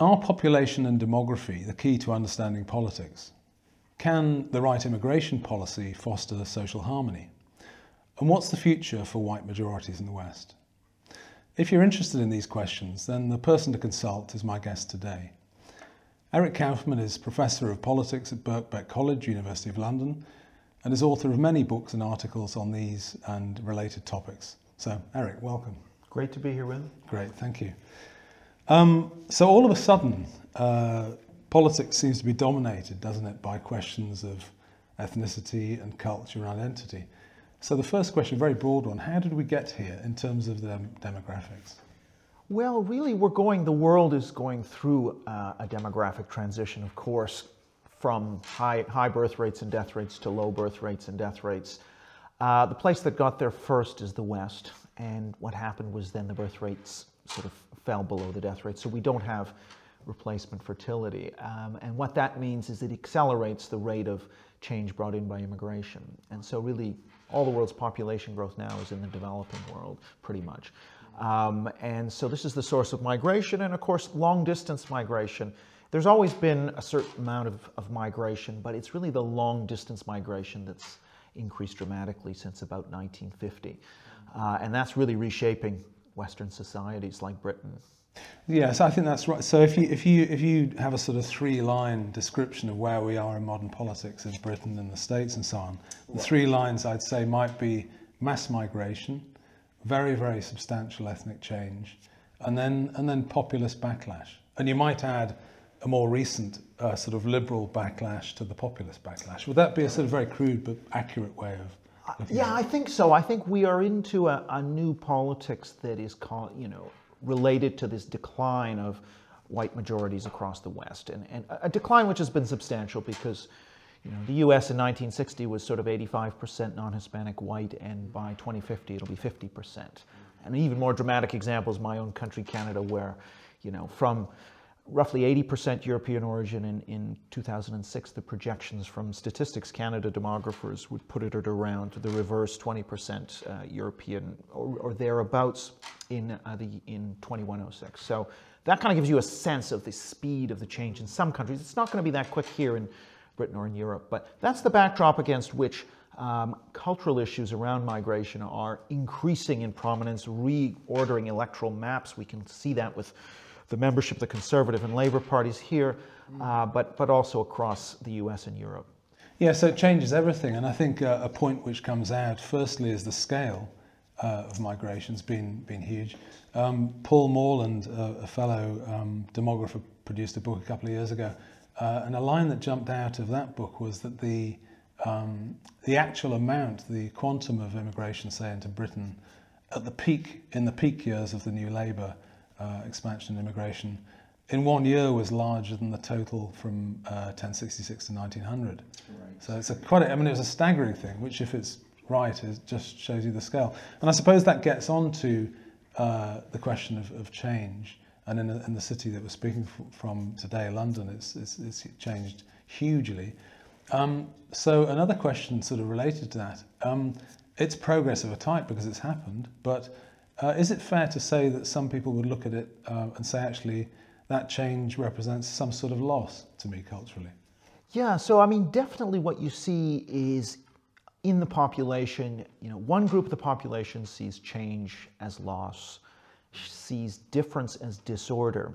Are population and demography the key to understanding politics? Can the right immigration policy foster social harmony? And what's the future for white majorities in the West? If you're interested in these questions, then the person to consult is my guest today. Eric Kaufmann is Professor of Politics at Birkbeck College, University of London, and is author of many books and articles on these and related topics. So, Eric, welcome. Great to be here, Win. Great, thank you. Um, so, all of a sudden, uh, politics seems to be dominated, doesn't it, by questions of ethnicity and culture and identity. So, the first question, very broad one how did we get here in terms of the demographics? Well, really, we're going, the world is going through uh, a demographic transition, of course, from high, high birth rates and death rates to low birth rates and death rates. Uh, the place that got there first is the West. And what happened was then the birth rates sort of fell below the death rate. So we don't have replacement fertility. Um, and what that means is it accelerates the rate of change brought in by immigration. And so really all the world's population growth now is in the developing world, pretty much. Um, and so this is the source of migration. And of course, long distance migration. There's always been a certain amount of, of migration, but it's really the long distance migration that's increased dramatically since about 1950. Uh, and that's really reshaping Western societies like Britain. Yes, I think that's right. So if you if you if you have a sort of three line description of where we are in modern politics in Britain and the States and so on, the three lines I'd say might be mass migration, very very substantial ethnic change, and then and then populist backlash. And you might add a more recent uh, sort of liberal backlash to the populist backlash. Would that be a sort of very crude but accurate way of yeah, I think so. I think we are into a, a new politics that is, called, you know, related to this decline of white majorities across the West, and, and a decline which has been substantial because, you know, the U.S. in 1960 was sort of 85% non-Hispanic white, and by 2050 it'll be 50%. And even more dramatic example is my own country, Canada, where, you know, from roughly 80% European origin in, in 2006. The projections from Statistics Canada demographers would put it at around the reverse 20% uh, European or, or, thereabouts in, uh, the, in 2106. So that kind of gives you a sense of the speed of the change in some countries. It's not going to be that quick here in Britain or in Europe, but that's the backdrop against which um, cultural issues around migration are increasing in prominence, reordering electoral maps. We can see that with the membership of the Conservative and Labour parties here, uh, but, but also across the US and Europe. Yeah, so it changes everything. And I think uh, a point which comes out, firstly, is the scale uh, of migration's been, been huge. Um, Paul Morland, uh, a fellow um, demographer, produced a book a couple of years ago. Uh, and a line that jumped out of that book was that the, um, the actual amount, the quantum of immigration, say, into Britain at the peak, in the peak years of the New Labour uh, expansion and immigration in one year was larger than the total from uh, 1066 to 1900. Right. So it's a quite, a, I mean, it was a staggering thing, which if it's right, it just shows you the scale. And I suppose that gets on to uh, the question of, of change. And in the, in the city that we're speaking from today, London, it's, it's, it's changed hugely. Um, so another question sort of related to that, um, it's progress of a type because it's happened, but uh, is it fair to say that some people would look at it uh, and say, actually, that change represents some sort of loss to me culturally? Yeah, so I mean, definitely what you see is in the population, you know, one group of the population sees change as loss, sees difference as disorder.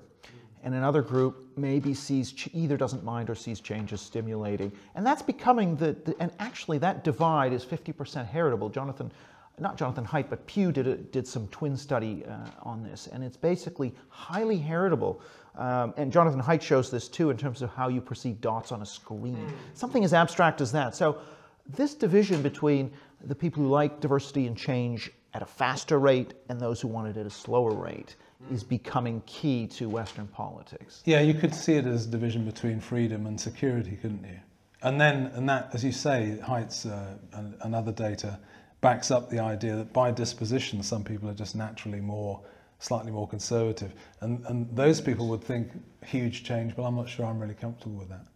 And another group maybe sees either doesn't mind or sees change as stimulating. And that's becoming the, the and actually that divide is 50% heritable. Jonathan not Jonathan Haidt, but Pew did, a, did some twin study uh, on this, and it's basically highly heritable. Um, and Jonathan Haidt shows this too in terms of how you perceive dots on a screen. Mm. Something as abstract as that. So this division between the people who like diversity and change at a faster rate and those who want it at a slower rate is becoming key to Western politics. Yeah, you could see it as division between freedom and security, couldn't you? And then, and that, as you say, Haidt's uh, and, and other data backs up the idea that by disposition, some people are just naturally more, slightly more conservative. And, and those people would think huge change, but I'm not sure I'm really comfortable with that.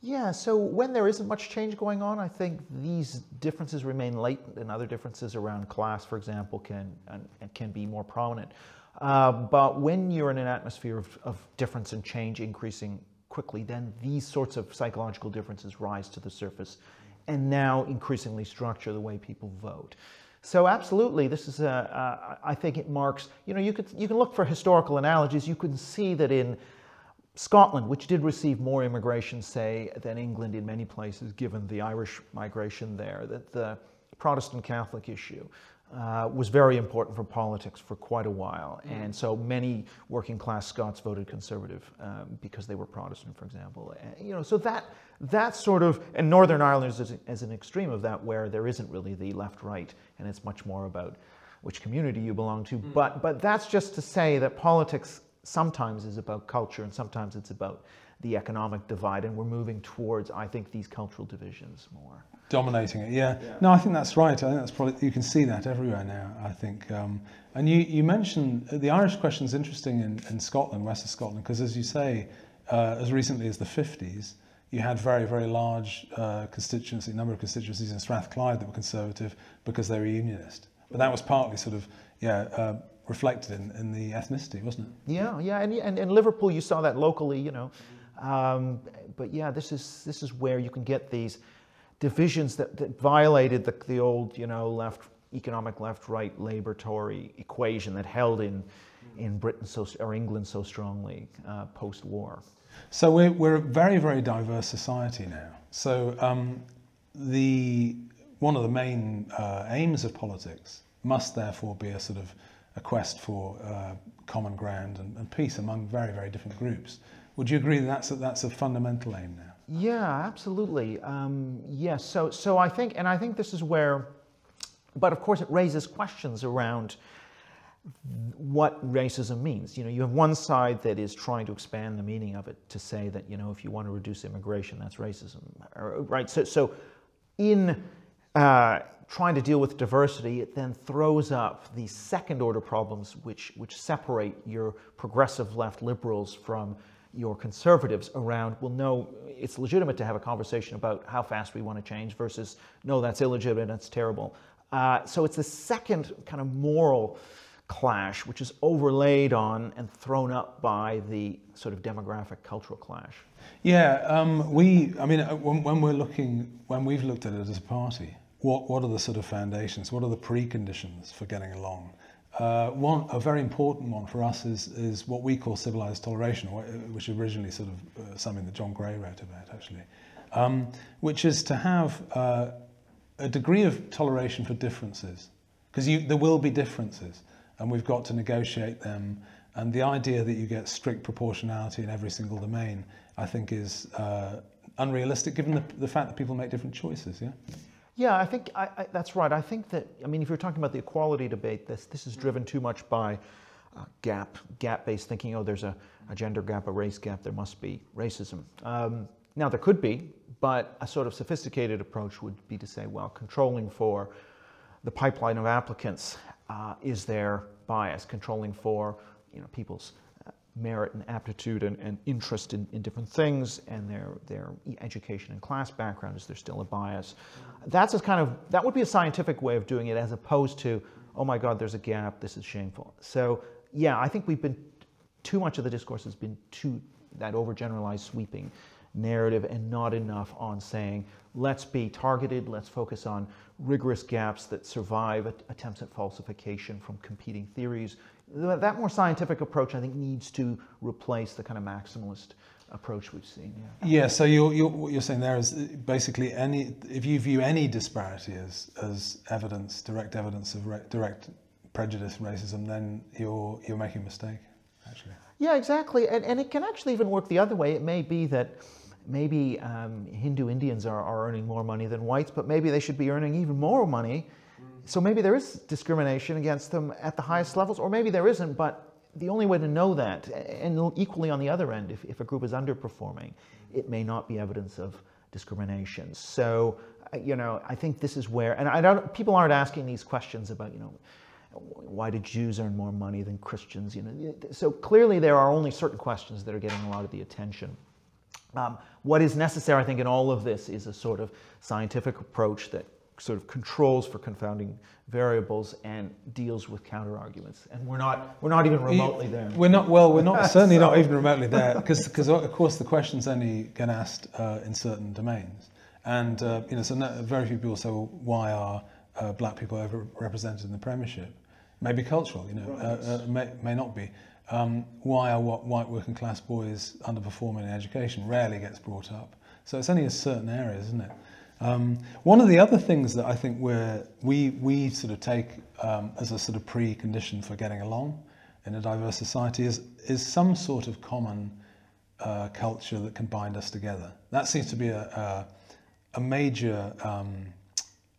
Yeah, so when there isn't much change going on, I think these differences remain latent and other differences around class, for example, can, can be more prominent. Uh, but when you're in an atmosphere of, of difference and change increasing quickly, then these sorts of psychological differences rise to the surface and now increasingly structure the way people vote. So absolutely, this is a, I think it marks, you know, you, could, you can look for historical analogies. You can see that in Scotland, which did receive more immigration, say, than England in many places, given the Irish migration there, that the Protestant Catholic issue uh, was very important for politics for quite a while. Mm. And so many working class Scots voted Conservative um, because they were Protestant, for example. And, you know, so that, that sort of, and Northern Ireland is as an extreme of that where there isn't really the left right and it's much more about which community you belong to. Mm. But, but that's just to say that politics sometimes is about culture and sometimes it's about the economic divide. And we're moving towards, I think, these cultural divisions more dominating it. Yeah. yeah. No, I think that's right. I think that's probably you can see that everywhere now. I think. Um, and you you mentioned the Irish question is interesting in, in Scotland, west of Scotland, because as you say, uh, as recently as the 50s, you had very very large uh, constituency number of constituencies in Strathclyde that were conservative because they were unionist. But that was partly sort of yeah. Uh, reflected in, in the ethnicity, wasn't it? Yeah, yeah, and, and in Liverpool you saw that locally, you know, um, but yeah, this is this is where you can get these divisions that, that violated the, the old, you know, left economic left-right Labour-Tory equation that held in in Britain so, or England so strongly uh, post-war. So we're, we're a very, very diverse society now. So um, the one of the main uh, aims of politics must therefore be a sort of a quest for uh, common ground and, and, peace among very, very different groups. Would you agree that that's a, that's a fundamental aim now? Yeah, absolutely. Um, yes. So, so I think, and I think this is where, but of course, it raises questions around what racism means. You know, you have one side that is trying to expand the meaning of it to say that you know if you want to reduce immigration, that's racism, right? So, so in uh, trying to deal with diversity, it then throws up these second-order problems which which separate your progressive left liberals from your conservatives around, will know it's legitimate to have a conversation about how fast we want to change versus, no, that's illegitimate, that's terrible. Uh, so it's the second kind of moral clash, which is overlaid on and thrown up by the sort of demographic cultural clash. Yeah, um, we, I mean, uh, when, when, we're looking, when we've looked at it as a party, what, what are the sort of foundations? What are the preconditions for getting along? Uh, one, a very important one for us is, is what we call civilized toleration, uh, which originally sort of uh, something that John Gray wrote about, actually, um, which is to have uh, a degree of toleration for differences, because there will be differences, and we've got to negotiate them. And the idea that you get strict proportionality in every single domain, I think, is uh, unrealistic, given the, the fact that people make different choices. Yeah. Yeah, I think I, I, that's right. I think that I mean, if you're talking about the equality debate, this this is driven too much by uh, gap gap-based thinking. Oh, there's a, a, gender gap, a race gap. There must be racism. Um, now there could be, but a sort of sophisticated approach would be to say, well, controlling for the pipeline of applicants uh, is there bias, controlling for you know people's merit and aptitude and, and interest in, in, different things and their, their education and class background, is there still a bias? That's a kind of, that would be a scientific way of doing it as opposed to, oh my God, there's a gap, this is shameful. So yeah, I think we've been, too much of the discourse has been too, that overgeneralized sweeping narrative and not enough on saying, let's be targeted, let's focus on rigorous gaps that survive attempts at falsification from competing theories, that more scientific approach, I think, needs to replace the kind of maximalist approach we've seen. Yeah. Yeah. So you're, you're, what you're saying there is basically any if you view any disparity as as evidence, direct evidence of re, direct prejudice, and racism, then you're you're making a mistake. Actually. Yeah, exactly. And and it can actually even work the other way. It may be that maybe um, Hindu Indians are, are earning more money than whites, but maybe they should be earning even more money so maybe there is discrimination against them at the highest levels, or maybe there isn't, but the only way to know that, and equally on the other end, if, if a group is underperforming, it may not be evidence of discrimination. So, uh, you know, I think this is where, and I don't, people aren't asking these questions about, you know, why do Jews earn more money than Christians? You know, so clearly there are only certain questions that are getting a lot of the attention. Um, what is necessary, I think, in all of this is a sort of scientific approach that sort of controls for confounding variables and deals with counter arguments. And we're not we're not even remotely there. We're not well. We're not certainly not even remotely there because because of course the questions only get asked uh, in certain domains, and uh, you know so no, very few people say well, why are uh, black people overrepresented in the premiership? Maybe cultural, you know, right. Uh, uh, may, may not be. Um, why are what white working class boys underperforming in education? Rarely gets brought up. So it's only in certain areas, isn't it? Um, one of the other things that I think we're, we, we sort of take um, as a sort of precondition for getting along in a diverse society is, is some sort of common uh, culture that can bind us together. That seems to be a, a, a major um,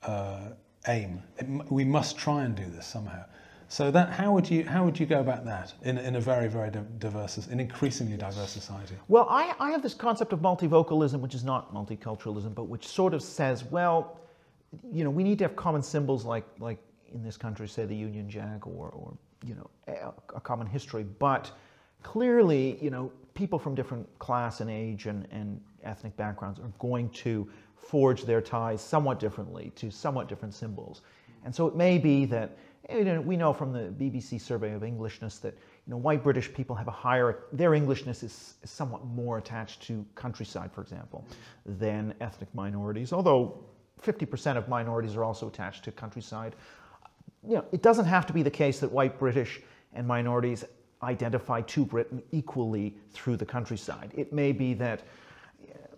uh, aim. It, we must try and do this somehow. So that how would you how would you go about that in, in a very very diverse, an increasingly diverse society? Well, I, I have this concept of multivocalism, which is not multiculturalism, but which sort of says, well, you know, we need to have common symbols like like in this country, say the Union Jack, or or you know, a, a common history, but clearly, you know, people from different class and age and, and ethnic backgrounds are going to forge their ties somewhat differently to somewhat different symbols. And so it may be that we know from the BBC survey of Englishness that you know, white British people have a higher, their Englishness is, somewhat more attached to countryside, for example, than ethnic minorities, although 50% of minorities are also attached to countryside. You know, it doesn't have to be the case that white British and minorities identify to Britain equally through the countryside. It may be that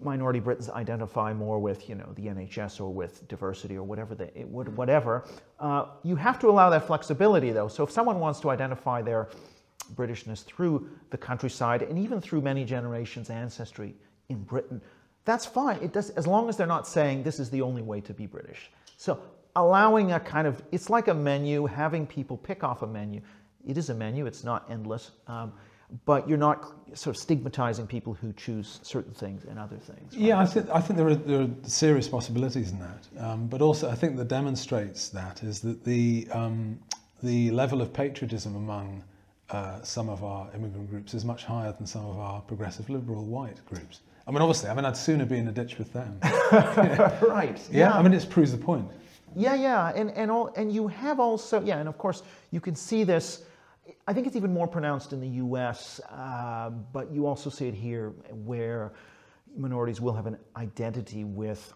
minority Britons identify more with, you know, the NHS or with diversity or whatever they, it would, whatever. Uh, you have to allow that flexibility, though. So if someone wants to identify their Britishness through the countryside and even through many generations' ancestry in Britain, that's fine. It does, as long as they're not saying this is the only way to be British. So allowing a kind of, it's like a menu, having people pick off a menu. It is a menu, it's not endless. Um, but you're not sort of stigmatizing people who choose certain things and other things. Right? Yeah, I think, I think there, are, there are serious possibilities in that. Um, but also, I think that demonstrates that is that the, um, the level of patriotism among uh, some of our immigrant groups is much higher than some of our progressive liberal white groups. I mean, obviously, I mean, I'd sooner be in a ditch with them. right. Yeah? yeah, I mean, it proves the point. Yeah, yeah, and and all, and you have also, yeah, and of course, you can see this I think it's even more pronounced in the US, uh, but you also see it here where minorities will have an identity with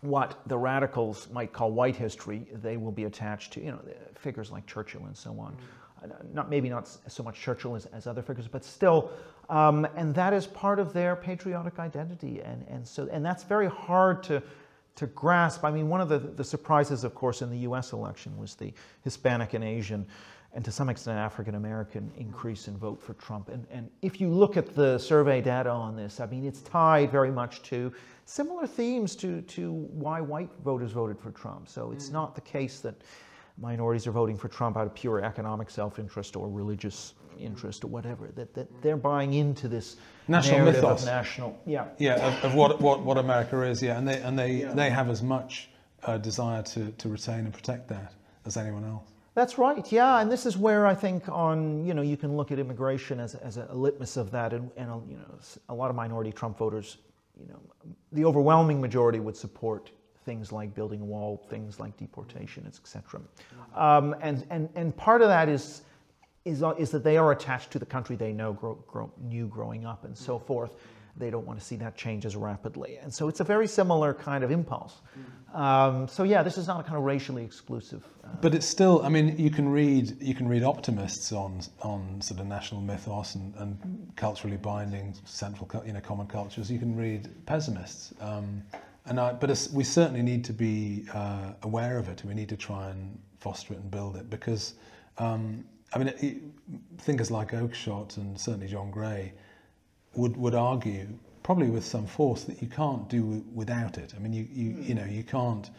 what the radicals might call white history. They will be attached to, you know, figures like Churchill and so on. Mm. Not maybe not so much Churchill as, as other figures, but still, um, and that is part of their patriotic identity, and and so and that's very hard to to grasp. I mean, one of the, the surprises, of course, in the U.S. election was the Hispanic and Asian and to some extent African American increase in vote for Trump. And, and if you look at the survey data on this, I mean, it's tied very much to similar themes to, to why white voters voted for Trump. So it's mm. not the case that minorities are voting for Trump out of pure economic self-interest or religious interest or whatever, that, that they're buying into this national mythos. of national, yeah. Yeah, of, of, what, what, what America is, yeah, and they, and they, yeah. they have as much uh, desire to, to retain and protect that as anyone else. That's right, yeah, and this is where I think on, you know, you can look at immigration as, as a litmus of that, and, and you know, a lot of minority Trump voters, you know, the overwhelming majority would support things like building a wall, things like deportation, etc. Um, and, and, and part of that is, is, is that they are attached to the country they know, grow, grow, knew growing up and so forth they don't want to see that change as rapidly. And so it's a very similar kind of impulse. Um, so yeah, this is not a kind of racially exclusive. Uh, but it's still, I mean, you can read you can read optimists on on sort of national mythos and, and culturally binding central, you know, common cultures. You can read pessimists. Um, and I, but we certainly need to be uh, aware of it. We need to try and foster it and build it because, um, I mean, it, thinkers like Oakeshott and certainly John Gray would, would argue, probably with some force, that you can't do without it. I mean, you, you, you know, you can't.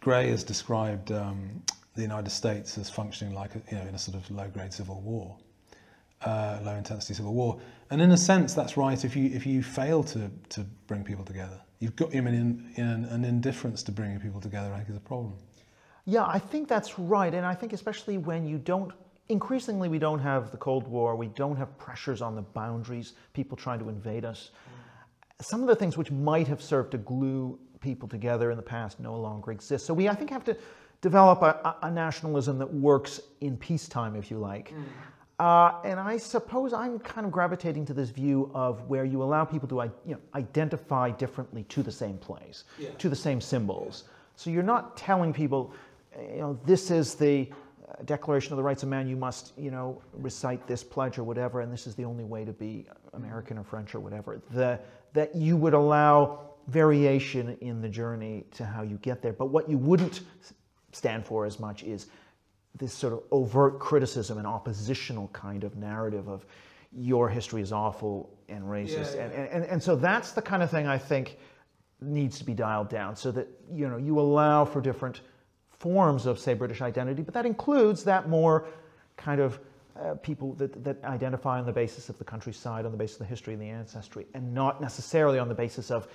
Gray has described um, the United States as functioning like, a, you know, in a sort of low-grade civil war, uh, low-intensity civil war. And in a sense, that's right. If you if you fail to to bring people together, you've got. I mean, in, in an indifference to bringing people together, I think is a problem. Yeah, I think that's right, and I think especially when you don't increasingly we don't have the Cold War, we don't have pressures on the boundaries, people trying to invade us. Some of the things which might have served to glue people together in the past no longer exist. So we, I think, have to develop a, a nationalism that works in peacetime, if you like. Mm. Uh, and I suppose I'm kind of gravitating to this view of where you allow people to you know, identify differently to the same place, yeah. to the same symbols. So you're not telling people, you know, this is the uh, Declaration of the Rights of Man, you must, you know, recite this pledge or whatever, and this is the only way to be American or French or whatever. The, that you would allow variation in the journey to how you get there. But what you wouldn't stand for as much is this sort of overt criticism and oppositional kind of narrative of your history is awful and racist. Yeah, yeah. And, and, and so that's the kind of thing I think needs to be dialed down so that you know you allow for different forms of say British identity, but that includes that more kind of uh, people that, that identify on the basis of the countryside, on the basis of the history and the ancestry, and not necessarily on the basis of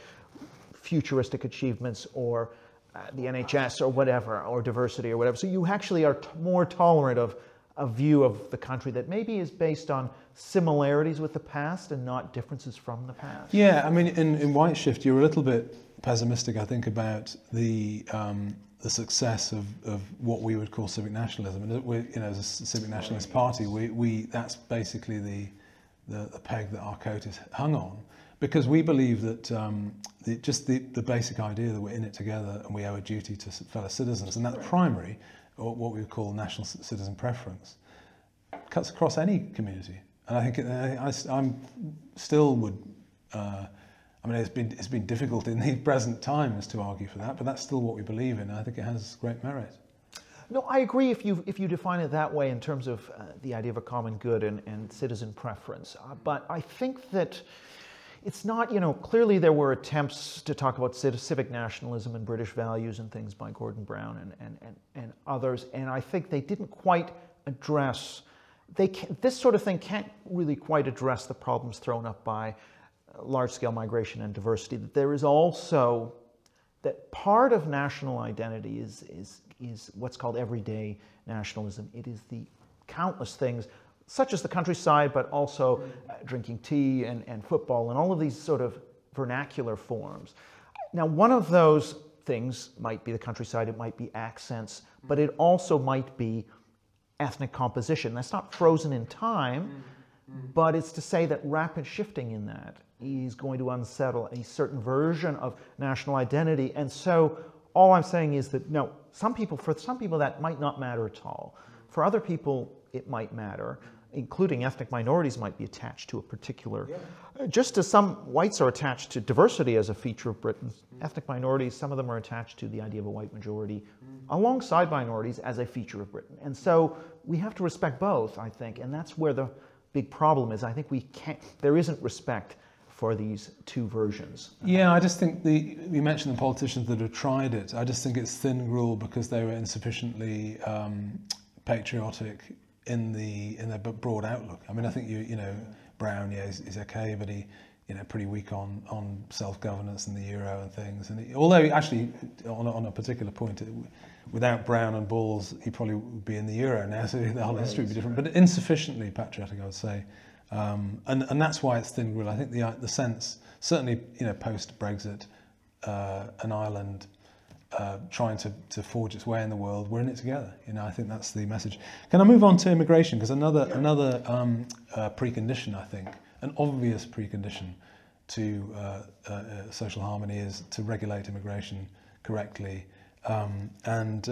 futuristic achievements or uh, the NHS or whatever, or diversity or whatever. So you actually are more tolerant of a view of the country that maybe is based on similarities with the past and not differences from the past. Yeah, I mean, in, in Whiteshift, you're a little bit pessimistic, I think, about the um, the success of, of what we would call civic nationalism. And we, you know, as a civic nationalist party, we, we that's basically the, the, the peg that our coat is hung on, because we believe that um, the, just the, the basic idea that we're in it together and we owe a duty to fellow citizens, and that's primary, or what we would call national citizen preference, cuts across any community. And I think it, I, I'm still would. Uh, I mean, it's been it's been difficult in the present times to argue for that, but that's still what we believe in. I think it has great merit. No, I agree if you if you define it that way in terms of uh, the idea of a common good and, and citizen preference. Uh, but I think that it's not, you know, clearly there were attempts to talk about civic nationalism and British values and things by Gordon Brown and, and, and, and others, and I think they didn't quite address, they can, this sort of thing can't really quite address the problems thrown up by large-scale migration and diversity, that there is also that part of national identity is, is, is what's called everyday nationalism. It is the countless things, such as the countryside, but also uh, drinking tea and, and football and all of these sort of vernacular forms. Now, one of those things might be the countryside, it might be accents, but it also might be ethnic composition. That's not frozen in time, but it's to say that rapid shifting in that is going to unsettle a certain version of national identity. And so all I'm saying is that no, some people, for some people that might not matter at all. For other people, it might matter, including ethnic minorities might be attached to a particular, yeah. just as some whites are attached to diversity as a feature of Britain, mm. ethnic minorities, some of them are attached to the idea of a white majority mm. alongside minorities as a feature of Britain. And so we have to respect both, I think, and that's where the big problem is. I think we can't, there isn't respect for these two versions. Yeah, I just think the you mentioned the politicians that have tried it. I just think it's thin gruel because they were insufficiently um, patriotic in the in their broad outlook. I mean, I think you you know Brown, yeah, he's, he's okay, but he you know pretty weak on on self governance and the euro and things. And he, although actually on on a particular point. It, without Brown and Balls, he probably would be in the Euro now, so the whole history would be different. But insufficiently patriotic, I would say. Um, and, and that's why it's thin gruel. I think the, uh, the sense, certainly you know, post-Brexit, uh, an Ireland uh, trying to, to forge its way in the world, we're in it together. You know, I think that's the message. Can I move on to immigration? Because another, yeah. another um, uh, precondition, I think, an obvious precondition to uh, uh, social harmony is to regulate immigration correctly. Um, and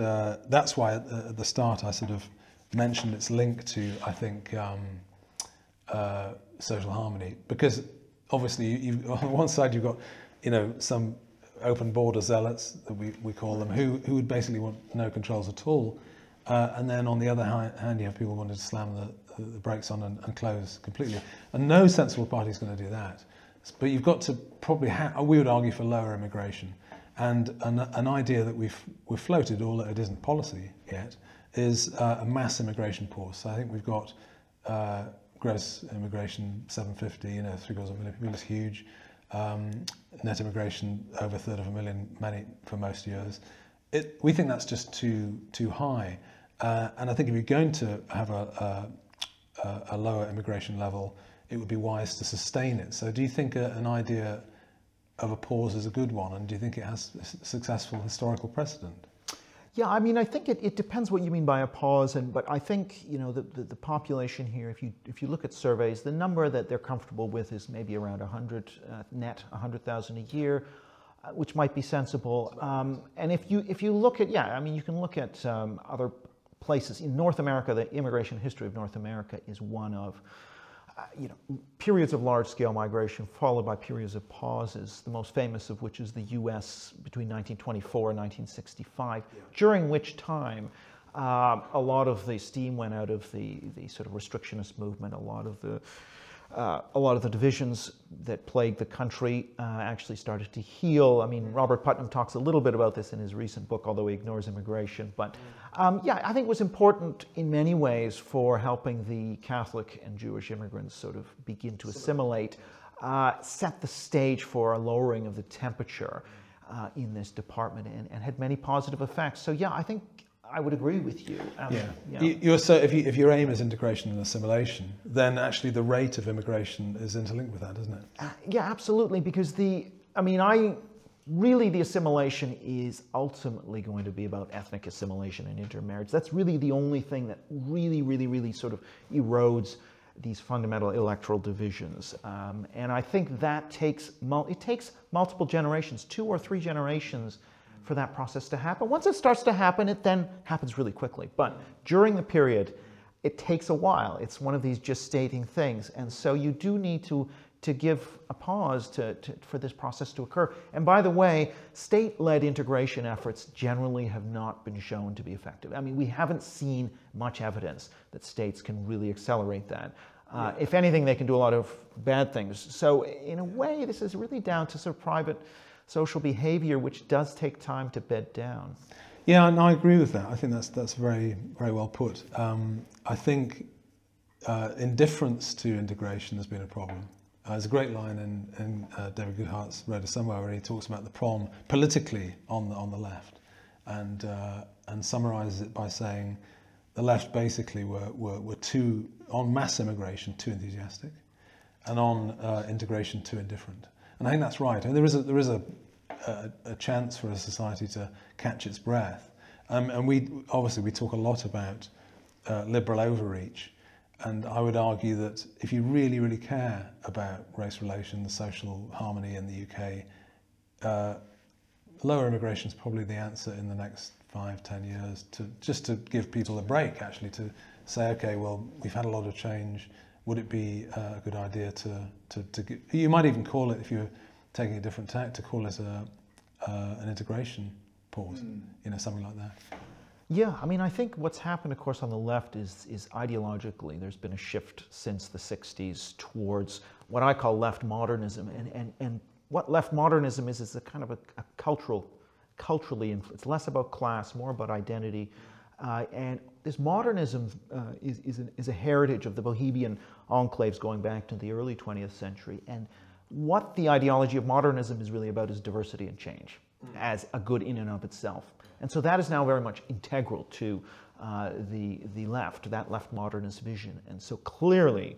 that's why at the, at the, start I sort of mentioned its link to, I think, um, uh, social harmony. Because obviously you, on one side you've got you know some open border zealots that we, we call them who, who would basically want no controls at all. Uh, and then on the other hand you have people wanted to slam the, the brakes on and, and close completely. And no sensible party is going to do that. But you've got to probably we would argue for lower immigration and an, an idea that we've, we've floated although it isn't policy yet is uh, a mass immigration pause so I think we've got uh, gross immigration 750, you know, three quarters of a million people is huge. Um, net immigration over a third of a million, many for most years. It, we think that's just too too high, uh, and I think if you're going to have a, a, a, lower immigration level, it would be wise to sustain it. So, do you think a, an idea of a pause is a good one, and do you think it has a successful historical precedent? Yeah, I mean, I think it, it depends what you mean by a pause, and but I think you know the, the, the, population here. If you if you look at surveys, the number that they're comfortable with is maybe around 100 uh, net, 100,000 a year, uh, which might be sensible. Um, and if you if you look at yeah, I mean, you can look at um, other places in North America. The immigration history of North America is one of you know, periods of large-scale migration followed by periods of pauses, the most famous of which is the U.S. between 1924 and 1965, yeah. during which time uh, a lot of the steam went out of the, the sort of restrictionist movement, a lot of the uh, a lot of the divisions that plagued the country uh, actually started to heal. I mean, Robert Putnam talks a little bit about this in his recent book, although he ignores immigration. But um, yeah, I think it was important in many ways for helping the Catholic and Jewish immigrants sort of begin to assimilate, uh, set the stage for a lowering of the temperature. Uh, in this department and, and, had many positive effects. So yeah, I think I would agree with you. Um, yeah. You You're so, if, you, if your aim is integration and assimilation, then actually the rate of immigration is interlinked with that, isn't it? Uh, yeah, absolutely. Because the, I mean, I really the assimilation is ultimately going to be about ethnic assimilation and intermarriage. That's really the only thing that really, really, really sort of erodes these fundamental electoral divisions. Um, and I think that takes, it takes multiple generations, two or three generations for that process to happen. Once it starts to happen, it then happens really quickly. But during the period, it takes a while. It's one of these gestating things. And so you do need to, to give a pause to, to, for this process to occur. And by the way, state-led integration efforts generally have not been shown to be effective. I mean, we haven't seen much evidence that states can really accelerate that. Uh, yeah. If anything, they can do a lot of bad things. So in a way, this is really down to sort of private social behavior, which does take time to bed down. Yeah, and I agree with that. I think that's that's very very well put. Um, I think uh, indifference to integration has been a problem. Uh, there's a great line in, in uh, David Goodhart's Road Somewhere where he talks about the prom politically on the on the left, and uh, and summarises it by saying the left basically were, were, were too on mass immigration too enthusiastic, and on uh, integration too indifferent. And I think that's right. I mean, there is a, there is a, a, a chance for a society to catch its breath. Um, and we obviously we talk a lot about uh, liberal overreach. And I would argue that if you really, really care about race relations, the social harmony in the UK, uh, lower immigration is probably the answer in the next five, ten years to just to give people a break, actually, to say, okay, well, we've had a lot of change would it be uh, a good idea to, to, to get, you might even call it, if you're taking a different tack, to call it a, uh, an integration pause, mm. you know, something like that. Yeah, I mean, I think what's happened, of course, on the left is, is ideologically, there's been a shift since the 60s towards what I call left modernism. And, and, and what left modernism is, is a kind of a, a cultural, culturally, it's less about class, more about identity. Uh, and this modernism uh, is, is, an, is, a heritage of the Bohemian enclaves going back to the early 20th century. And what the ideology of modernism is really about is diversity and change as a good in and of itself. And so that is now very much integral to uh, the, the left, that left modernist vision. And so clearly,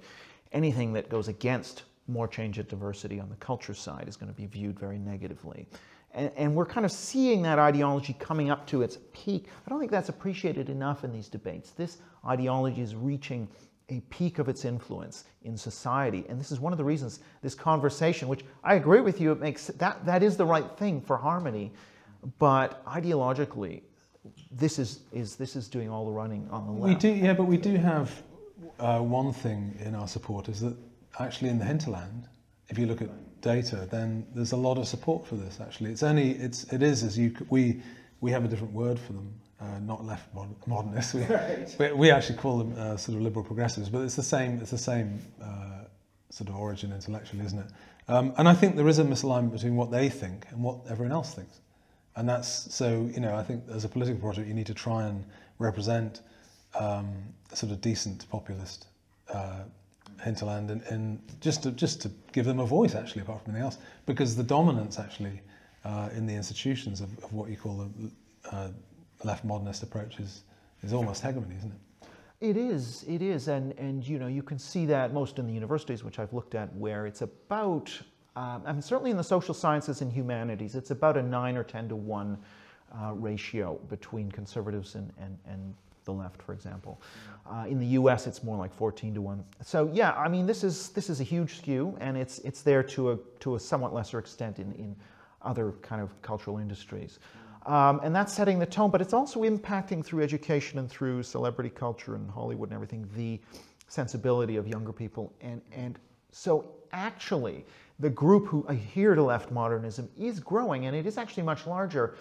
anything that goes against more change and diversity on the culture side is going to be viewed very negatively. And, and, we're kind of seeing that ideology coming up to its peak. I don't think that's appreciated enough in these debates. This ideology is reaching a peak of its influence in society. And this is one of the reasons this conversation, which I agree with you, it makes that, that is the right thing for harmony. But ideologically, this is, is, this is doing all the running on the left. We do, yeah, but we do have uh, one thing in our support is that actually in the hinterland, if you look at data, then there's a lot of support for this. Actually, it's only it's it is as you we we have a different word for them, uh, not left modernists. We, right. we, we, actually call them uh, sort of liberal progressives, but it's the same it's the same uh, sort of origin intellectually, isn't it? Um, and I think there is a misalignment between what they think and what everyone else thinks, and that's so you know I think as a political project you need to try and represent um, sort of decent populist. Uh, hinterland and, and just to just to give them a voice actually apart from anything else because the dominance actually uh, in the institutions of, of, what you call the uh, left modernist approach is, is almost hegemony isn't it it is it is and and you know you can see that most in the universities which I've looked at where it's about Um, mean, certainly in the social sciences and humanities, it's about a 9 or 10 to 1 uh, ratio between conservatives and, and, and the left, for example. Uh, in the U.S., it's more like 14 to one. So yeah, I mean, this is this is a huge skew, and it's it's there to a to a somewhat lesser extent in in other kind of cultural industries. Um, and that's setting the tone, but it's also impacting through education and through celebrity culture and Hollywood and everything the sensibility of younger people. And, and so actually, the group who adhere to left modernism is growing, and it is actually much larger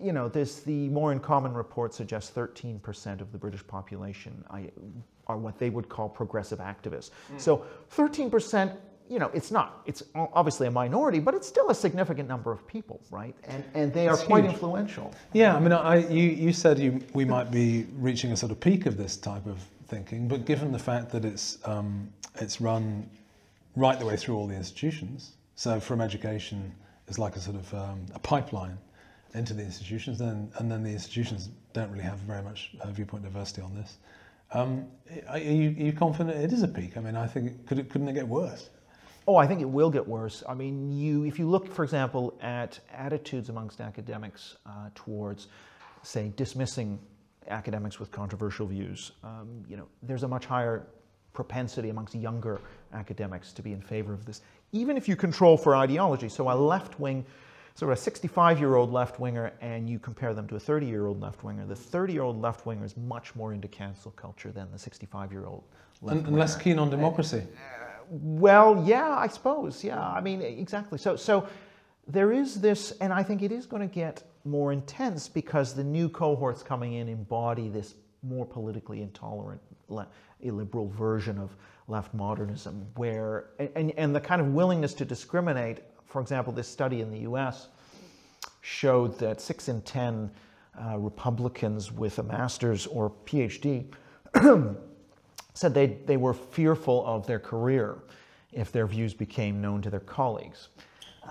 you know, this, the More in Common report suggests 13% of the British population are what they would call progressive activists. Mm. So 13%, you know, it's not, it's obviously a minority, but it's still a significant number of people, right? And, and they are quite huge. influential. Yeah, I mean, I, you, you said you, we might be reaching a sort of peak of this type of thinking, but given the fact that it's, um, it's run right the way through all the institutions, so from education, it's like a sort of um, a pipeline into the institutions, then, and then the institutions don't really have very much uh, viewpoint diversity on this. Um, are, you, are you confident it is a peak? I mean, I think could it, couldn't it get worse? Oh, I think it will get worse. I mean, you if you look, for example, at attitudes amongst academics uh, towards, say, dismissing academics with controversial views, um, you know, there's a much higher propensity amongst younger academics to be in favor of this, even if you control for ideology. So a left wing sort of a 65 year old left winger and you compare them to a 30 year old left winger, the 30 year old left winger is much more into cancel culture than the 65 year old left and, and less keen on democracy. Uh, well, yeah, I suppose. Yeah, I mean, exactly. So, so there is this, and I think it is going to get more intense because the new cohorts coming in embody this more politically intolerant, illiberal version of left modernism, where, and, and the kind of willingness to discriminate for example, this study in the US showed that six in 10 uh, Republicans with a master's or PhD said they, they were fearful of their career if their views became known to their colleagues.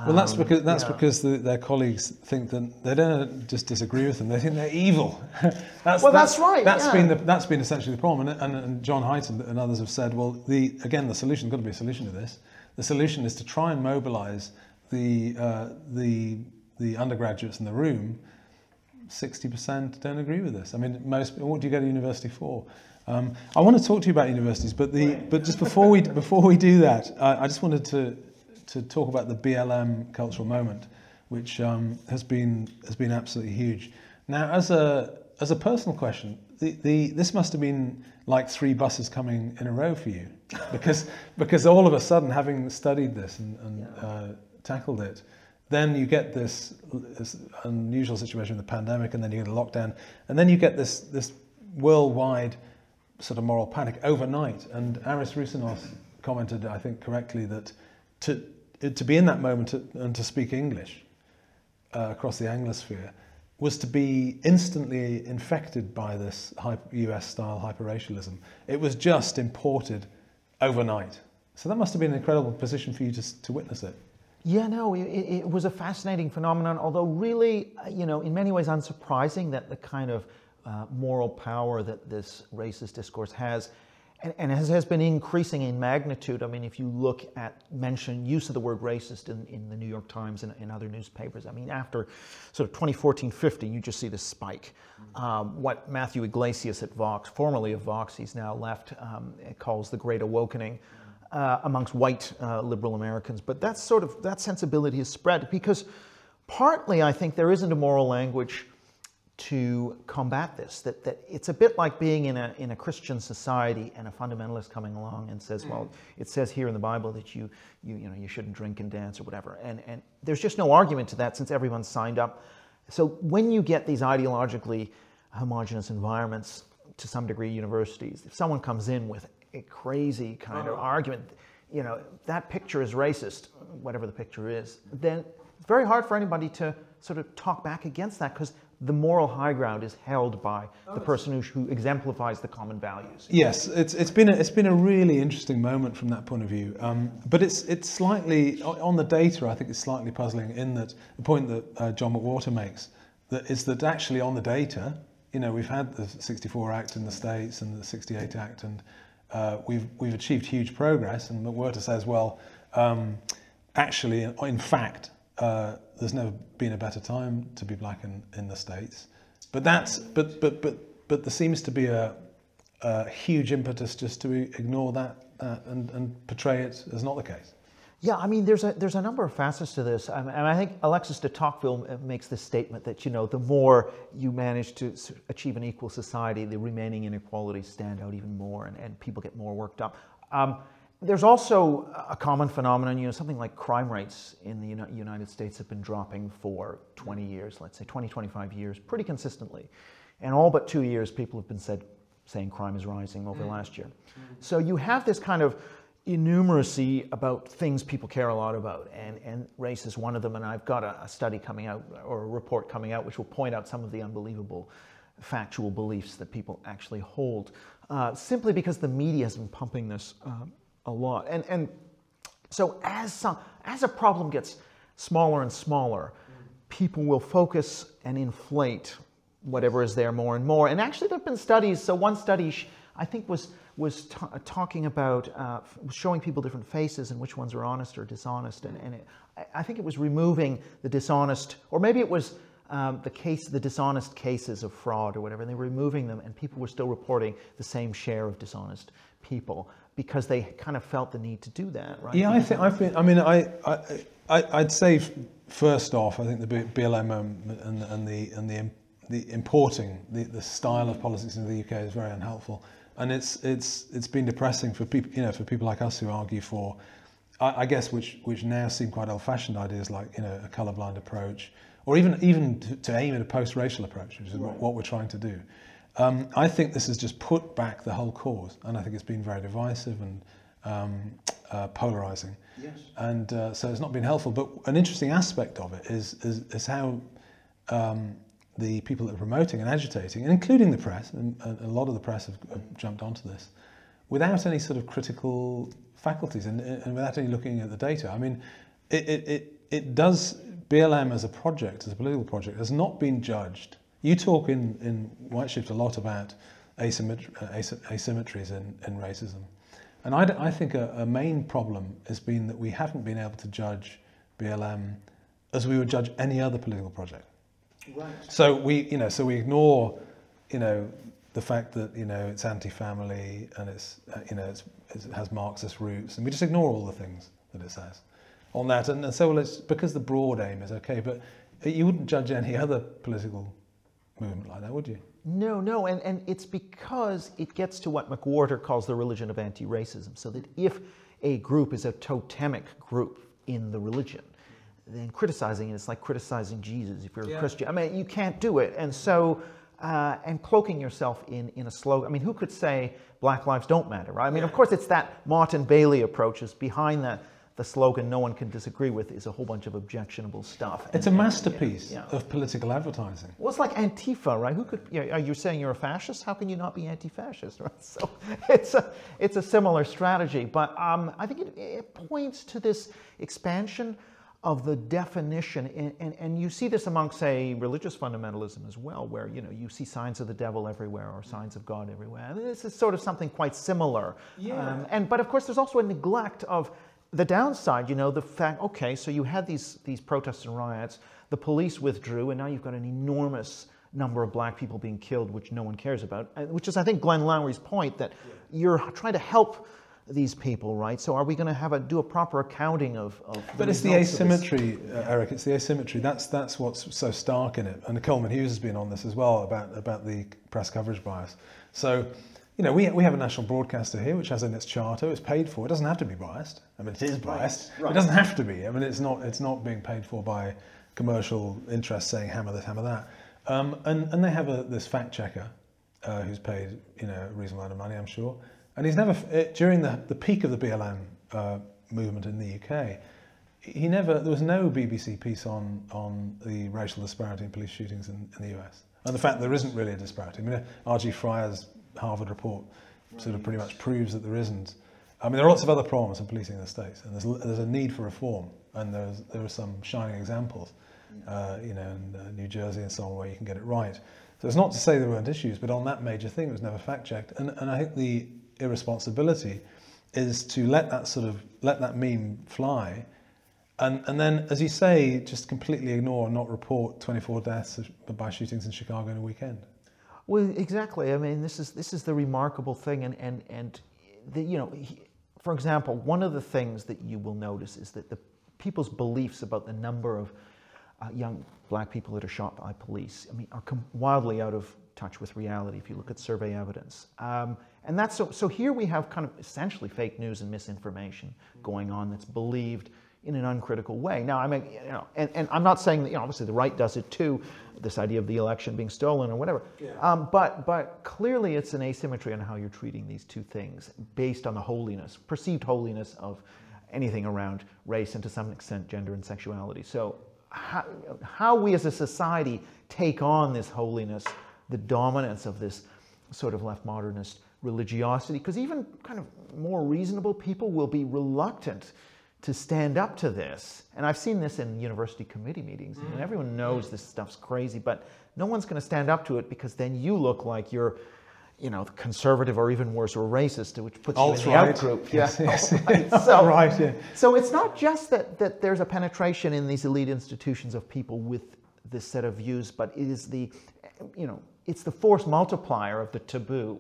Well, that's um, because that's yeah. because the, their colleagues think that they don't just disagree with them; they think they're evil. that's, well, that's, that's right. That's yeah. been the, that's been essentially the problem, and, and, and Jon Haidt and others have said, well, the again, the solution's got to be a solution to this. The solution is to try and mobilise the, uh, the, the undergraduates in the room, 60% don't agree with this. I mean, most, what do you go to university for? Um, I want to talk to you about universities, but, the, but just before we, before we do that, I, I just wanted to, to talk about the BLM cultural moment, which um, has, been, has been absolutely huge. Now, as a, as a personal question, the, the, this must have been like three buses coming in a row for you, because, because all of a sudden, having studied this and, and yeah. uh, tackled it. Then you get this, this unusual situation with the pandemic, and then you get a lockdown, and then you get this this worldwide sort of moral panic overnight. And Aris Roussinos commented, I think correctly, that to to be in that moment and to speak English uh, across the Anglosphere was to be instantly infected by this US style hyperracialism. It was just imported overnight. So that must have been an incredible position for you to, to witness it. Yeah, no, it, it, was a fascinating phenomenon, although really, uh, you know, in many ways unsurprising that the kind of uh, moral power that this racist discourse has and, and has, has, been increasing in magnitude. I mean, if you look at mention use of the word racist in, in the New York Times and in other newspapers, I mean, after sort of 2014 15, you just see this spike. Um, what Matthew Yglesias at Vox, formerly of Vox, he's now left, um, calls the Great Awakening uh, amongst white uh, liberal Americans. But that sort of that sensibility is spread because partly I think there isn't a moral language to combat this. That, that it's a bit like being in a, in a Christian society and a fundamentalist coming along and says, well, it says here in the Bible that you, you, you, know, you shouldn't drink and dance or whatever. And, and there's just no argument to that since everyone's signed up. So when you get these ideologically homogenous environments, to some degree universities, if someone comes in with a crazy kind of uh-huh. argument, you know, that picture is racist, whatever the picture is, then it's very hard for anybody to sort of talk back against that because the moral high ground is held by the person who, who, exemplifies the common values. Yes, it's, it's, been a, it's been a really interesting moment from that point of view. Um, but it's, it's slightly, on the data, I think it's slightly puzzling in that the point that uh, John McWhorter makes that is that actually on the data, you know, we've had the 64 Act in the States and the 68 Act and uh, we've, we've achieved huge progress. And McWhorter says, well, um, actually, in fact, uh, there's never been a better time to be black in, in the states. But that's but but but but there seems to be a, a huge impetus just to ignore that, and, and portray it as not the case. Yeah, I mean, there's a there's a number of facets to this, um, and I think Alexis de Tocqueville uh, makes this statement that you know the more you manage to achieve an equal society, the remaining inequalities stand out even more, and, and people get more worked up. Um, there's also a common phenomenon, you know, something like crime rates in the United States have been dropping for 20 years, let's say 20, 25 years, pretty consistently. And all but two years, people have been said, saying crime is rising over mm. last year. Mm. So you have this kind of innumeracy about things people care a lot about, and, and race is one of them. And I've got a, a study coming out, or a report coming out, which will point out some of the unbelievable factual beliefs that people actually hold, uh, simply because the media has been pumping this uh, a lot. And, and so as, some, as a problem gets smaller and smaller, people will focus and inflate whatever is there more and more. And actually, there have been studies. So one study, I think, was was talking about uh, showing people different faces and which ones are honest or dishonest. And, and it, I think it was removing the dishonest, or maybe it was um, the case, the dishonest cases of fraud or whatever. And they were removing them, and people were still reporting the same share of dishonest people because they kind of felt the need to do that, right? Yeah, I think I've been. I mean, I, I, I would say first off, I think the BLM um, and, and the and the the importing the, the style of politics into the UK is very unhelpful, and it's it's it's been depressing for people you know for people like us who argue for, I, I guess which which now seem quite old-fashioned ideas like you know a colourblind approach, or even even to, to aim at a post-racial approach, which is right. what, what we're trying to do. Um, I think this has just put back the whole cause, and I think it's been very divisive and um, uh, polarizing. Yes. And uh, so it's not been helpful. But an interesting aspect of it is, is, is how um, the people that are promoting and agitating, and including the press, and, a lot of the press have, have, jumped onto this, without any sort of critical faculties and, and without any looking at the data. I mean, it, it, it, it does, BLM as a project, as a political project, has not been judged you talk in, in Whiteshift a lot about asymmetri- uh, asymmetries in, in racism. And I, I think a, a, main problem has been that we haven't been able to judge BLM as we would judge any other political project. Right. So we, you know, so we ignore, you know, the fact that you know it's anti-family and it's, uh, you know, it's, it has Marxist roots, and we just ignore all the things that it says on that. And, and so, well, it's because the broad aim is okay, but you wouldn't judge any other political movement like that, would you? No, no, and, and it's because it gets to what McWhorter calls the religion of anti racism. So that if a group is a totemic group in the religion, then criticizing it is like criticizing Jesus if you're yeah. a Christian. I mean, you can't do it. And so, uh, and cloaking yourself in, in a slogan. I mean, who could say Black Lives Don't Matter, right? I mean, yeah. of course, it's that motte and bailey approach is behind that the slogan no one can disagree with is a whole bunch of objectionable stuff. It's and, a masterpiece yeah, yeah. of political advertising. Well, it's like Antifa, right? Who could, you know, are you saying you're a fascist? How can you not be anti-fascist, right? So it's a, it's a similar strategy, but um, I think it, it, points to this expansion of the definition, and, and, and you see this among, say, religious fundamentalism as well, where, you know, you see signs of the devil everywhere or signs of God everywhere. And this is sort of something quite similar. Yeah. Um, and, but of course, there's also a neglect of the downside, you know, the fact, okay, so you had these, these protests and riots, the police withdrew, and now you've got an enormous number of black people being killed, which no one cares about, which is, I think, Glenn Loury's point that yeah. you're trying to help these people, right? So are we going to have a do a proper accounting of? of but it's the asymmetry, uh, Eric. It's the asymmetry. That's that's what's so stark in it. And Coleman Hughes has been on this as well about about the press coverage bias. So you know, we, we have a national broadcaster here which has in its charter, it's paid for. It doesn't have to be biased. I mean, it is biased. Right, right. It doesn't have to be. I mean, it's not, it's not being paid for by commercial interests saying hammer this, hammer that. Um, and, and they have a, this fact checker uh, who's paid, you know, a reasonable amount of money, I'm sure. And he's never, it, during the, the peak of the BLM uh, movement in the UK, he never, there was no BBC piece on, on the racial disparity in police shootings in, in the US. And the fact there isn't really a disparity. I mean, R.G. Fryer's Harvard report sort of pretty much proves that there isn't. I mean, there are lots of other problems in policing in the States, and there's, there's a need for reform, and there's, there are some shining examples, uh, you know, in uh, New Jersey and so on, where you can get it right. So it's not to say there weren't issues, but on that major thing, it was never fact-checked. And, and I think the irresponsibility is to let that sort of, let that meme fly, and and then, as you say, just completely ignore and not report 24 deaths by shootings in Chicago in a weekend. Well, exactly. I mean, this is this is the remarkable thing, and and and the, you know, he, for example, one of the things that you will notice is that the people's beliefs about the number of uh, young black people that are shot by police, I mean, are wildly out of touch with reality if you look at survey evidence. Um, and that's so, so here we have kind of essentially fake news and misinformation going on that's believed in an uncritical way. Now, I mean, you know, and, and I'm not saying that, you know, obviously the right does it too, this idea of the election being stolen or whatever. Yeah. Um, but, but clearly it's an asymmetry on how you're treating these two things based on the holiness, perceived holiness of anything around race and to some extent gender and sexuality. So how, how we as a society take on this holiness, the dominance of this sort of left modernist religiosity, because even kind of more reasonable people will be reluctant to stand up to this. And I've seen this in university committee meetings, and mm-hmm. everyone knows this stuff's crazy, but no one's going to stand up to it because then you look like you're, you know, conservative or even worse, or racist, which puts Alt you in the out group. Yes, yeah. yes. right. So, right, yeah. so it's not just that, that there's a penetration in these elite institutions of people with this set of views, but it is the, you know, it's the force multiplier of the taboo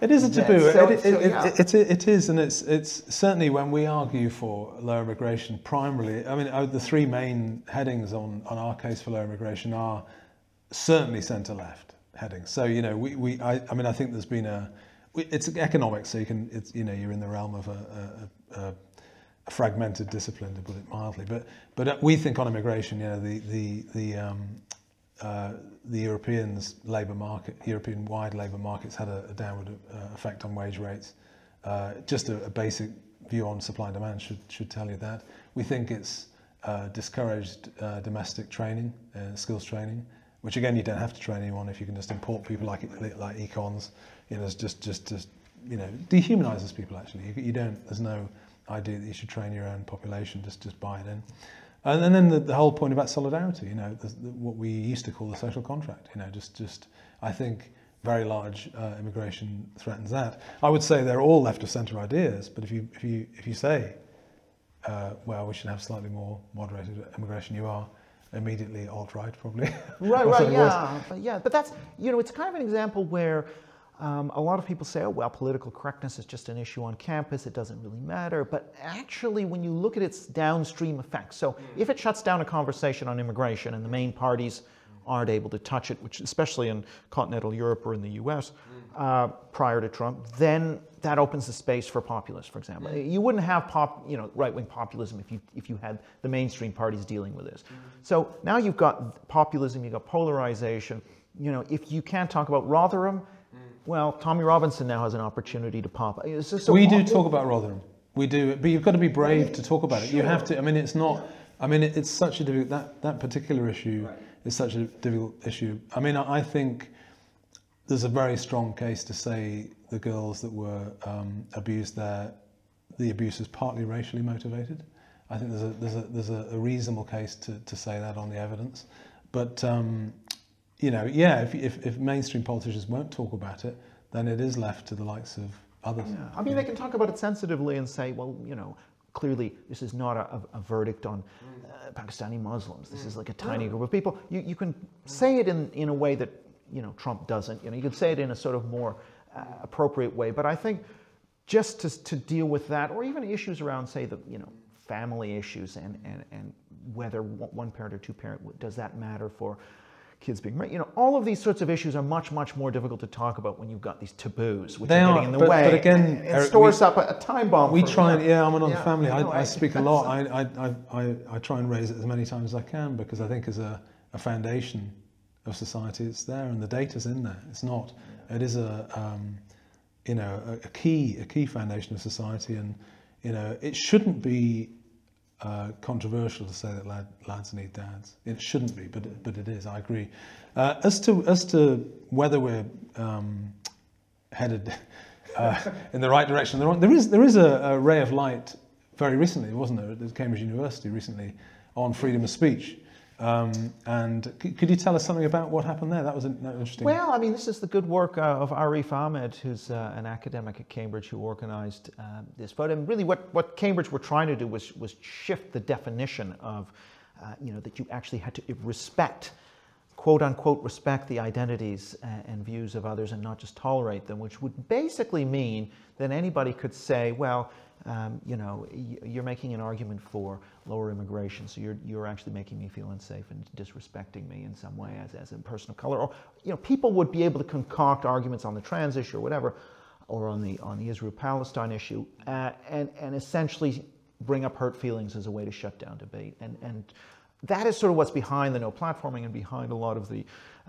it is a taboo. So, it, so, yeah. it, it, it is, and it's it's certainly when we argue for low immigration. Primarily, I mean, uh, the three main headings on, on our case for low immigration are certainly centre left headings. So you know, we, we I, I mean, I think there's been a it's economics, so you can it's you know you're in the realm of a, a, a, a fragmented discipline to put it mildly. But but uh, we think on immigration, you know, the the the um, uh, the Europeans' labour market, European-wide labour markets had a, a downward uh, effect on wage rates. Uh, just a, a, basic view on supply and demand should, should tell you that. We think it's uh, discouraged uh, domestic training, skills training, which again you don't have to train anyone if you can just import people like like econs. You know, it's just just just you know dehumanizes people actually. You, you don't. There's no idea that you should train your own population. Just just buy it in. And, and then the, the, whole point about solidarity, you know, the, the, what we used to call the social contract, you know, just, just I think very large uh, immigration threatens that. I would say they're all left of centre ideas, but if you, if you, if you say, uh, well, we should have slightly more moderated immigration, you are immediately alt-right probably. Right, right, yeah, but yeah, but that's, you know, it's kind of an example where um, a lot of people say, oh, well, political correctness is just an issue on campus, it doesn't really matter. But actually, when you look at its downstream effects, so mm. if it shuts down a conversation on immigration and the main parties aren't able to touch it, which especially in continental Europe or in the US mm. uh, prior to Trump, then that opens the space for populists, for example. Mm. You wouldn't have pop, you know, right-wing populism if you, if you had the mainstream parties dealing with this. So now you've got populism, you've got polarization. You know, if you can't talk about Rotherham, well, Tommy Robinson now has an opportunity to pop. We do talk about Rotherham. We do, but you've got to be brave to talk about it. You have to. I mean, it's not. I mean, it's such a difficult. That that particular issue right. is such a difficult issue. I mean, I think there's a very strong case to say the girls that were um, abused there, the abuse is partly racially motivated. I think there's a there's a there's a, reasonable case to, to say that on the evidence, but um, you know, yeah, if, if, if mainstream politicians won't talk about it, then it is left to the likes of others. Yeah. I mean, they can talk about it sensitively and say, well, you know, clearly this is not a, a verdict on uh, Pakistani Muslims. This is like a tiny group of people. You, you can say it in, in a way that, you know, Trump doesn't. You know, you can say it in a sort of more uh, appropriate way. But I think just to, to deal with that, or even issues around, say, the, you know, family issues and, and, and whether one parent or two parent, does that matter for kids being raped. You know, all of these sorts of issues are much, much more difficult to talk about when you've got these taboos, which they are getting in the but, way. But again, it stores we, up a, a, time bomb. We try and yeah, I'm an on yeah, family. I, I, I, speak a lot. I, I, I, I try and raise it as many times as I can because I think as a, a foundation of society, it's there and the data's in there. It's not. It is a um, you know a, a key a key foundation of society, and you know it shouldn't be uh, controversial to say that lad, lads need dads. It shouldn't be, but but it is. I agree. Uh, as to as to whether we're um, headed uh, in the right direction, there is there is a, a, ray of light. Very recently, wasn't there, at Cambridge University recently on freedom of speech, Um, and could you tell us something about what happened there? That was, that was interesting. Well, I mean, this is the good work uh, of Arif Ahmed, who's uh, an academic at Cambridge who organized uh, this vote. And really, what, what Cambridge were trying to do was, was shift the definition of, uh, you know, that you actually had to respect, quote unquote, respect the identities and, and views of others and not just tolerate them, which would basically mean that anybody could say, well, um, you know, you're making an argument for lower immigration, so you're, you're actually making me feel unsafe and disrespecting me in some way as, as a person of color. Or, you know, people would be able to concoct arguments on the trans issue or whatever, or on the, on the Israel-Palestine issue, uh, and, and essentially bring up hurt feelings as a way to shut down debate. And, and that is sort of what's behind the no platforming and behind a lot of the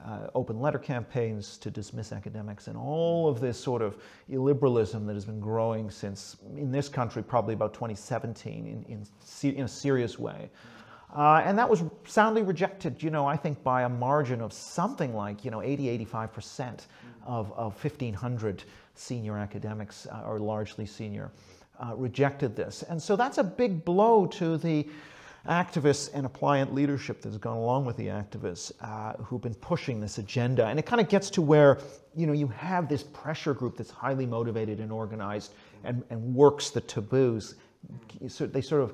uh, open letter campaigns to dismiss academics and all of this sort of illiberalism that has been growing since, in this country, probably about 2017 in, in, in a serious way. Uh, and that was soundly rejected, you know, I think by a margin of something like, you know, 80, 85% of, of 1,500 senior academics, uh, or largely senior, uh, rejected this. And so that's a big blow to the activists and appliant leadership that's gone along with the activists uh, who've been pushing this agenda. And it kind of gets to where, you know, you have this pressure group that's highly motivated and organized and, and works the taboos. So they sort of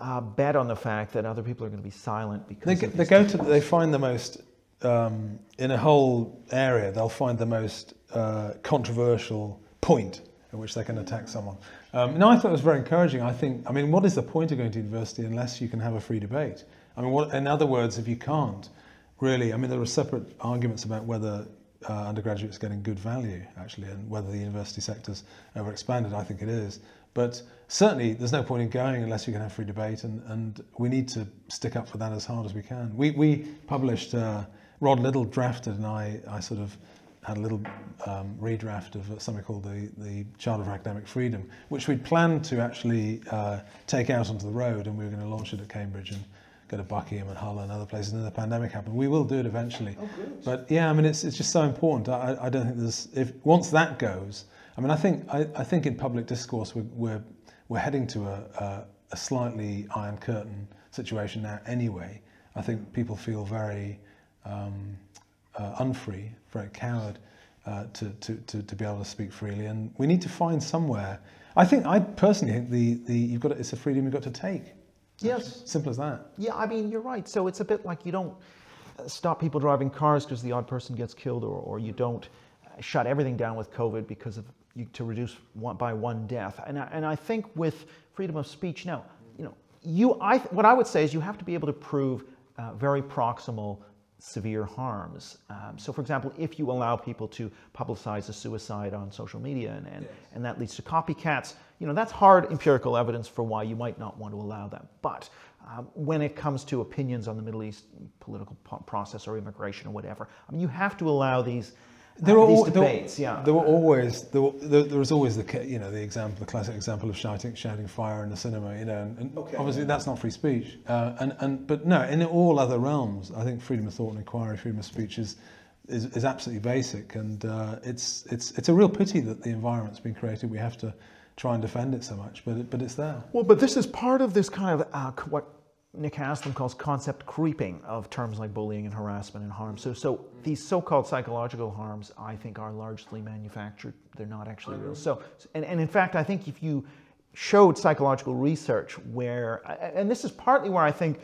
uh, bet on the fact that other people are going to be silent because they, they go to they find the most um, in a whole area they'll find the most uh, controversial point at which they can attack someone. Um, no, I thought it was very encouraging. I think, I mean, what is the point of going to university unless you can have a free debate? I mean, what, in other words, if you can't, really, I mean, there are separate arguments about whether uh, undergraduates getting good value, actually, and whether the university sector's overexpanded. I think it is. But certainly, there's no point in going unless you can have free debate, and, and we need to stick up for that as hard as we can. We, we published, uh, Rod Liddle drafted, and I, I sort of had a little um, redraft of something called the, the Charter for Academic Freedom, which we'd planned to actually uh, take out onto the road, and we were going to launch it at Cambridge and go to Buckingham and Hull and other places, and then the pandemic happened. We will do it eventually. Oh, but yeah, I mean, it's, it's just so important. I, I don't think there's, if once that goes, I mean, I think, I, I think in public discourse we're, we're, we're heading to a, a, a slightly iron curtain situation now anyway. I think people feel very, um, uh, unfree, very coward uh, to, to, to, to be able to speak freely. And we need to find somewhere. I think, I personally think the, the, you've got to, it's a freedom you've got to take. Yes. Simple as that. Yeah, I mean, you're right. So it's a bit like you don't uh, stop people driving cars because the odd person gets killed, or, or you don't uh, shut everything down with COVID because of you, to reduce one, by one death. And I, and I think with freedom of speech now, you know, you, I, what I would say is you have to be able to prove uh, very proximal severe harms. Um, so, for example, if you allow people to publicize a suicide on social media and, and, yes. and, that leads to copycats, you know, that's hard empirical evidence for why you might not want to allow that. But um, when it comes to opinions on the Middle East political process or immigration or whatever, I mean, you have to allow these there were all, debates, there, yeah. There were always there, were, there, there, was always the you know the example, the classic example of shouting shouting fire in the cinema, you know, and, and okay, obviously yeah. that's not free speech. Uh, and and but no, in all other realms, I think freedom of thought and inquiry, freedom of speech is is, is absolutely basic, and uh, it's it's it's a real pity that the environment's been created. We have to try and defend it so much, but it, but it's there. Well, but this is part of this kind of uh, what Nick Haslam calls concept creeping of terms like bullying and harassment and harm. So, so mm-hmm. these so-called psychological harms, I think, are largely manufactured. They're not actually real. Mm-hmm. So, and, and in fact, I think if you showed psychological research where, and this is partly where I think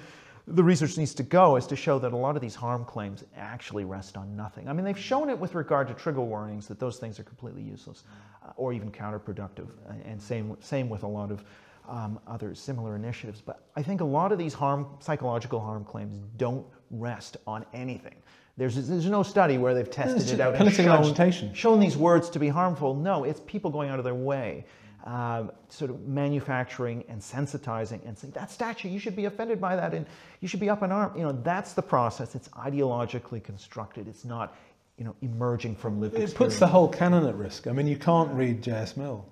the research needs to go, is to show that a lot of these harm claims actually rest on nothing. I mean, they've mm-hmm. shown it with regard to trigger warnings that those things are completely useless uh, or even counterproductive, and same same with a lot of um, other similar initiatives. But I think a lot of these harm, psychological harm claims don't rest on anything. There's, there's no study where they've tested it out and shown, shown, these words to be harmful. No, it's people going out of their way, uh, sort of manufacturing and sensitizing and saying, that statue, you should be offended by that and you should be up in arms. You know, that's the process. It's ideologically constructed. It's not, you know, emerging from lived It experience. puts the whole canon at risk. I mean, you can't read J.S. Mill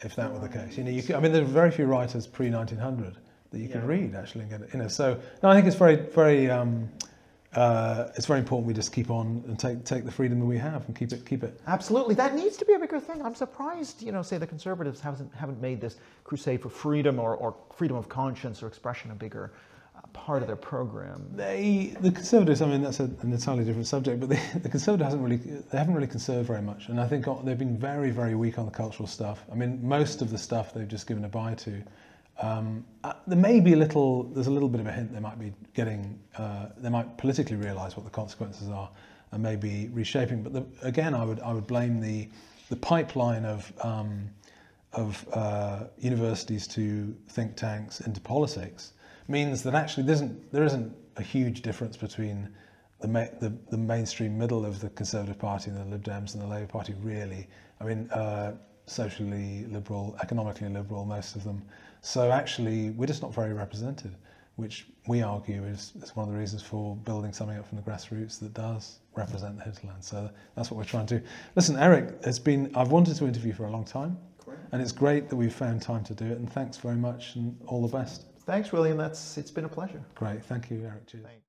if that were the case. You know, you could, I mean, there are very few writers pre 1900 that you yeah. can read actually and get. You know, so no, I think it's very, very, um, uh, it's very important we just keep on and take take the freedom that we have and keep it keep it. Absolutely, that needs to be a bigger thing. I'm surprised, you know, say the conservatives haven't haven't made this crusade for freedom or, or freedom of conscience or expression a bigger part of their program. They, the Conservatives, I mean, that's a, an entirely different subject, but the, the Conservatives hasn't really, they haven't really conserved very much. And I think they've been very, very weak on the cultural stuff. I mean, most of the stuff they've just given a buy to. Um, uh, there may be a little, there's a little bit of a hint they might be getting, uh, they might politically realise what the consequences are and maybe reshaping. But the, again, I would, I would blame the, the pipeline of, um, of uh, universities to think tanks into politics means that actually there isn't, there isn't a huge difference between the, ma- the, the mainstream middle of the Conservative Party and the Lib Dems and the Labour Party, really. I mean, uh, socially liberal, economically liberal, most of them. So actually, we're just not very represented, which we argue is, is one of the reasons for building something up from the grassroots that does represent the hinterland. So that's what we're trying to do. Listen, Eric, it's been, I've wanted to interview for a long time. Great. And it's great that we've found time to do it. And thanks very much and all the best. Thanks, William. That's it's been a pleasure. Great. Thank you, Eric. Cheers. Thanks.